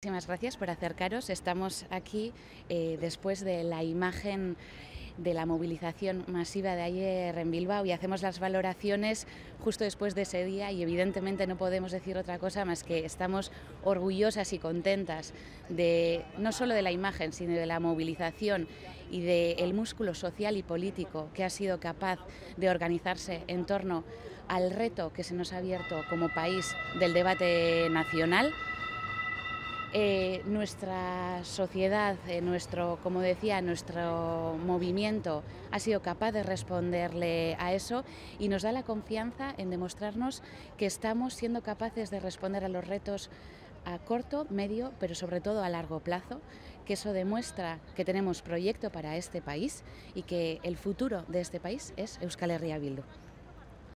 Muchísimas gracias por acercaros. Estamos aquí eh, después de la imagen de la movilización masiva de ayer en Bilbao y hacemos las valoraciones justo después de ese día y evidentemente no podemos decir otra cosa más que estamos orgullosas y contentas de no solo de la imagen, sino de la movilización y del músculo social y político que ha sido capaz de organizarse en torno al reto que se nos ha abierto como país del debate nacional eh, nuestra sociedad, eh, nuestro, como decía, nuestro movimiento ha sido capaz de responderle a eso y nos da la confianza en demostrarnos que estamos siendo capaces de responder a los retos a corto, medio, pero sobre todo a largo plazo, que eso demuestra que tenemos proyecto para este país y que el futuro de este país es Euskal Herria Bildu.